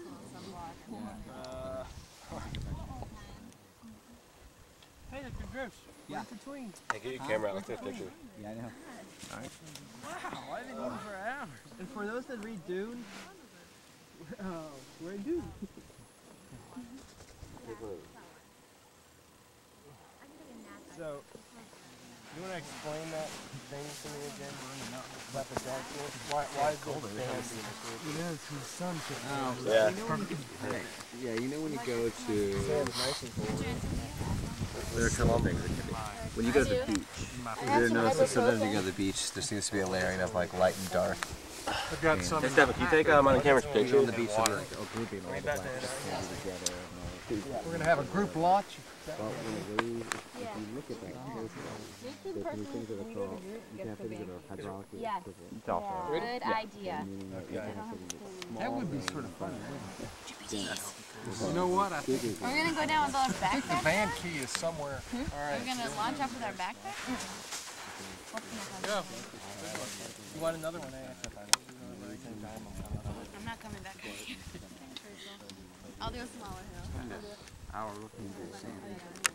Uh, hey, that's your drift. Yeah. Right between. Hey, get your camera out. Let's take a picture. Yeah, I know. All right. Wow, I've been going for hours. And for those that read Dune, uh, we're in Dune. So, you want to explain that thing to me again about the darkness? Why, why is the band being It is his son. Oh, Yeah. You know when you, yeah, you know when you go to Sam's nice and cool. There are a couple things that could be. when you go to the beach. You ever notice that sometimes you go to the beach, there seems to be a layering of like light and dark. I've got some. Hey, Stephen, can you take um, on camera's You're picture? on the beach, there'll like a grouping all the black together. We're gonna have a group launch. But when it waves, if you look at that closely, there's many things that are called, you can have things that are hydraulically Yes. equivalent. Good idea. Meaning that you can have something that's small. That would be sort of fun. You know what? I think we're gonna go down with our the backpack? van key is somewhere. All Are right. we gonna launch up with our backpack? Go. You want another one, eh? I'm not coming back. I'll do a smaller hill. Our looking at the same.